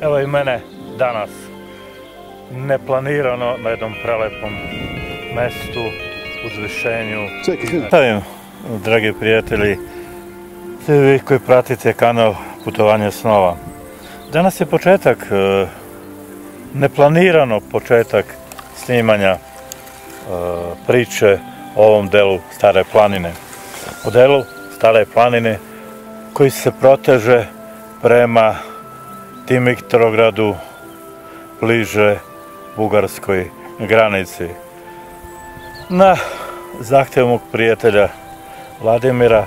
Evo i mene danas neplanirano na jednom prelepom mestu, uzvišenju. Čekaj, dragi prijatelji, svi vi koji pratite kanal Putovanje snova. Danas je početak, e, neplanirano početak snimanja e, priče o ovom delu Stare planine. O delu Stare planine koji se proteže prema Dimitrogradu, bliže bugarskoj granici. Na zahtev mog prijatelja Vladimira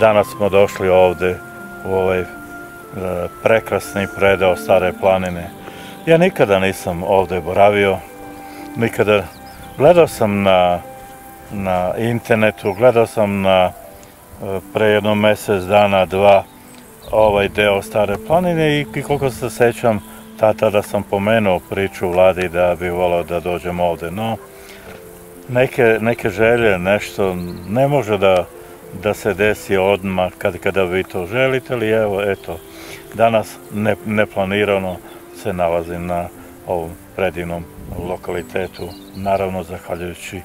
danas smo došli ovde u ovaj e, prekrasni predeo Stare planine. Ja nikada nisam ovde boravio, nikada gledao sam na, na internetu, gledao sam na e, pre jedno mesec dana, dva, ovaj deo Stare planine i koliko se sećam, ta, tada sam pomenuo priču vladi da bi volao da dođem ovde, no neke, neke želje, nešto ne može da, da se desi odmah kad, kada vi to želite, ali evo, eto, danas ne, neplanirano se nalazim na ovom predivnom lokalitetu, naravno zahvaljujući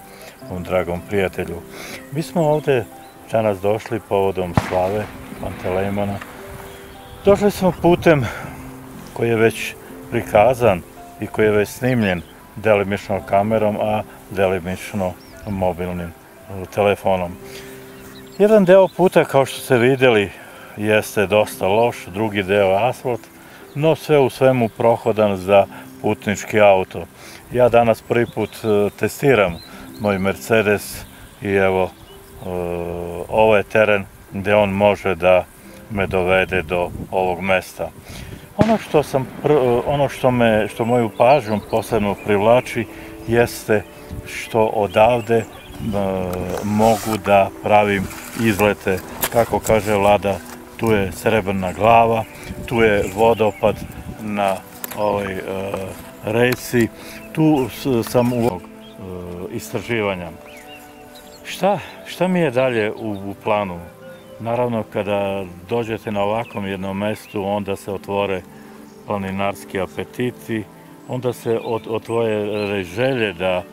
ovom dragom prijatelju. Mi smo ovde danas došli povodom slave Pantelejmona. Došli smo putem koji je već prikazan i koji je već snimljen delimično kamerom, a delimično mobilnim telefonom. Jedan deo puta, kao što ste videli, jeste dosta loš, drugi deo asfalt, no sve u svemu prohodan za putnički auto. Ja danas prvi put e, testiram moj Mercedes i evo, e, ovo je teren gde on može da me dovede do ovog mesta. Ono što sam ono što me što moju pažnju posebno privlači jeste što odavde e, mogu da pravim izlete. Kako kaže vlada tu je srebrna glava tu je vodopad na ovoj e, reci. Tu sam u e, istraživanja. Šta šta mi je dalje u, u planu Naravno, kada dođete na ovakvom jednom mestu, onda se otvore planinarski apetiti, onda se otvore želje da e,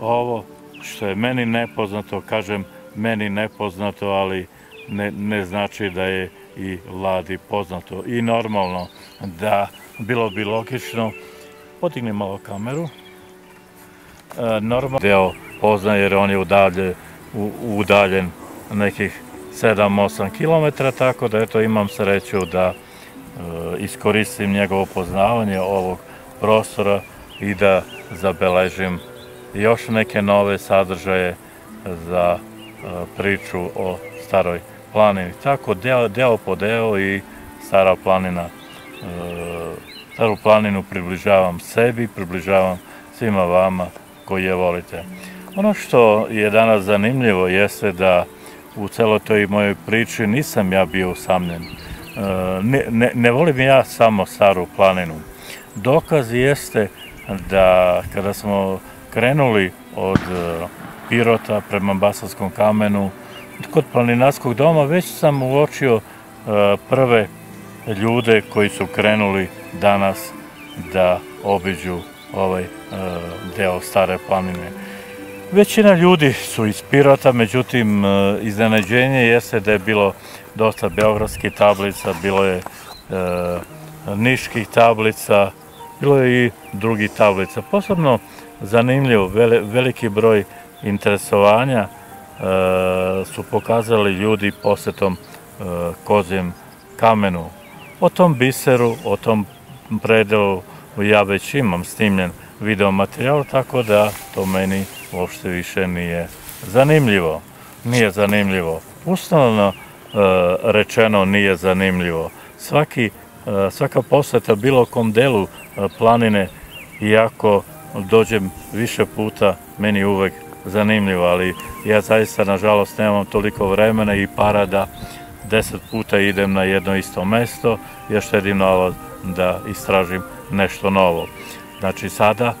ovo što je meni nepoznato, kažem meni nepoznato, ali ne, ne znači da je i vladi poznato. I normalno da bilo bi logično, podigni malo kameru, e, normalno deo poznaje jer on je udalje, u, udaljen nekih 7-8 km, tako da eto imam sreću da e, iskoristim njegovo poznavanje ovog prostora i da zabeležim još neke nove sadržaje za e, priču o staroj planini. Tako deo, deo po deo i stara planina e, staru planinu približavam sebi, približavam svima vama koji je volite. Ono što je danas zanimljivo jeste da u celoj toj mojoj priči nisam ja bio usamljen. E, ne, ne, ne volim ja samo staru planinu. Dokaz jeste da kada smo krenuli od e, Pirota prema Basarskom kamenu, kod planinarskog doma već sam uočio e, prve ljude koji su krenuli danas da obiđu ovaj deo stare planine. Većina ljudi su iz Pirota, međutim, e, iznenađenje jeste da je bilo dosta beogradskih tablica, bilo je e, niških tablica, bilo je i drugih tablica. Posebno zanimljivo, veliki broj interesovanja e, su pokazali ljudi posetom e, kozjem kamenu. O tom biseru, o tom predelu ja već imam snimljen video materijal, tako da to meni uopšte više nije zanimljivo. Nije zanimljivo. Ustanovno e, rečeno nije zanimljivo. Svaki, e, svaka poseta bilo kom delu e, planine, iako dođem više puta, meni uvek zanimljivo, ali ja zaista, nažalost, nemam toliko vremena i para da deset puta idem na jedno isto mesto, ja štedim novo da istražim nešto novo. Znači sada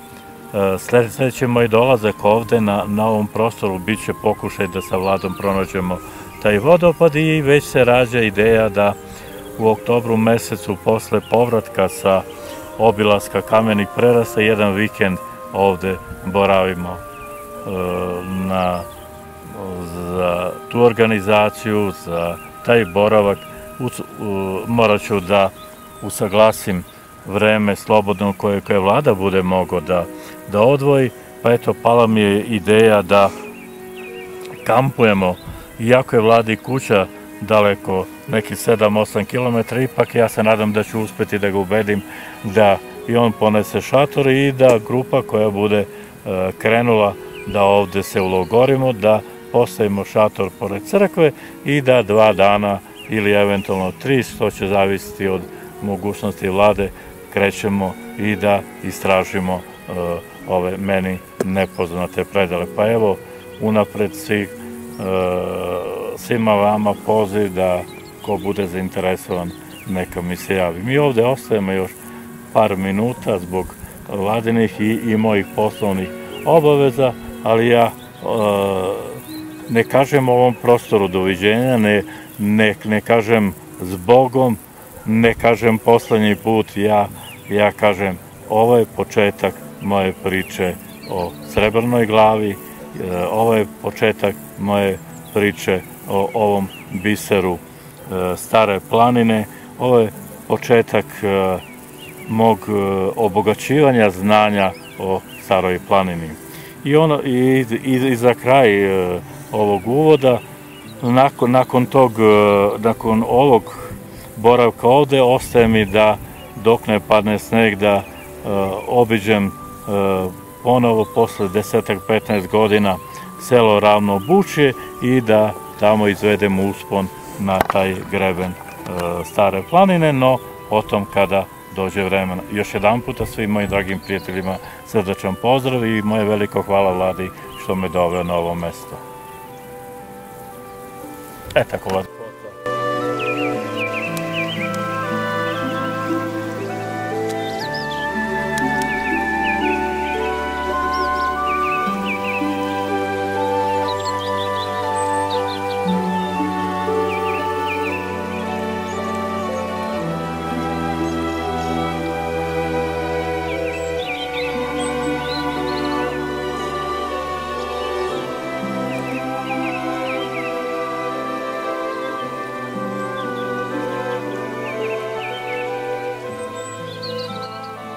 sledeći moj dolazak ovde na, na ovom prostoru bit će pokušaj da sa vladom pronađemo taj vodopad i već se rađa ideja da u oktobru mesecu posle povratka sa obilaska kamenih prerasta jedan vikend ovde boravimo e, na, za tu organizaciju, za taj boravak. U, u, morat ću da usaglasim vreme slobodno koje, koje vlada bude mogo da, da odvoji, pa eto, pala mi je ideja da kampujemo, iako je vladi kuća daleko, neki 7-8 km, ipak ja se nadam da ću uspeti da ga ubedim da i on ponese šator i da grupa koja bude e, krenula da ovde se ulogorimo, da postavimo šator pored crkve i da dva dana ili eventualno tri, što će zavisiti od mogućnosti vlade, krećemo i da istražimo uh, ove meni nepoznate predele. Pa evo, unapred svih, uh, svima vama poziv da ko bude zainteresovan neka mi se javi. Mi ovde ostajemo još par minuta zbog vladinih i, i mojih poslovnih obaveza, ali ja uh, ne kažem ovom prostoru doviđenja, ne, ne, ne kažem s Bogom, ne kažem poslednji put, ja, ja kažem ovo je početak moje priče o srebrnoj glavi, e, ovo je početak moje priče o ovom biseru e, stare planine, ovo je početak e, mog obogaćivanja znanja o staroj planini. I, ono, i, i, i za kraj ovog uvoda, nakon, nakon tog, nakon ovog boravka ovde, ostaje mi da dok ne padne sneg da obiđem ponovo posle 10-15 godina selo Ravno Bučje i da tamo izvedem uspon na taj greben uh, Stare planine, no potom kada dođe vremena. Još jedan puta svim mojim dragim prijateljima srdačan pozdrav i moje veliko hvala vladi što me doveo na ovo mesto. E tako vlada.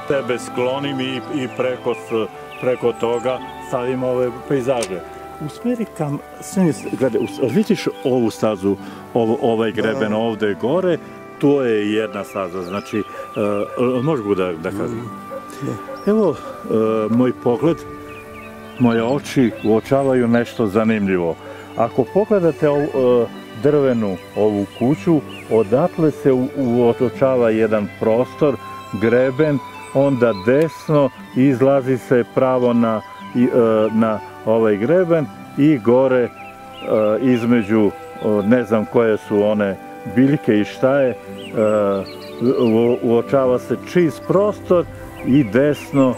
Tebe sklonim i, i preko, preko toga stavim ove pejzaže. Usmeri kam, gledaj, vidiš ovu stazu, ovo, ovaj greben da. ovde gore, to je jedna staza, znači, uh, možeš da, da kažem? Da. Evo, uh, moj pogled, moje oči uočavaju nešto zanimljivo. Ako pogledate ovu, uh, drvenu ovu kuću, odatle se uočava jedan prostor, greben, onda desno izlazi se pravo na, e, na ovaj greben i gore e, između ne znam koje su one biljke i šta je e, uočava se čist prostor i desno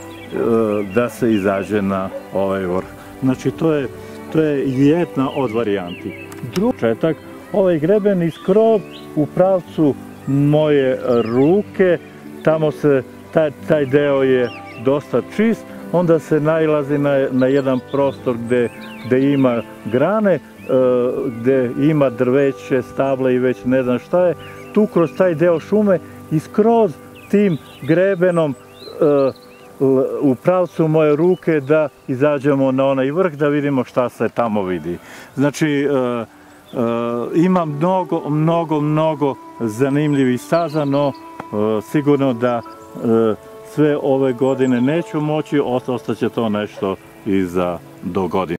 da se izađe na ovaj vrh. Znači to je, to je jedna od varijanti. Drugi četak, ovaj greben iskrov u pravcu moje ruke, tamo se taj, taj deo je dosta čist, onda se najlazi na, na jedan prostor gde, gde ima grane, e, gde ima drveće, stable i već ne znam šta je, tu kroz taj deo šume i skroz tim grebenom e, u pravcu moje ruke da izađemo na onaj vrh da vidimo šta se tamo vidi. Znači, e, ima mnogo, mnogo, mnogo zanimljivih staza, no sigurno da E, sve ove godine neću moći, ostaće to nešto i za do godine.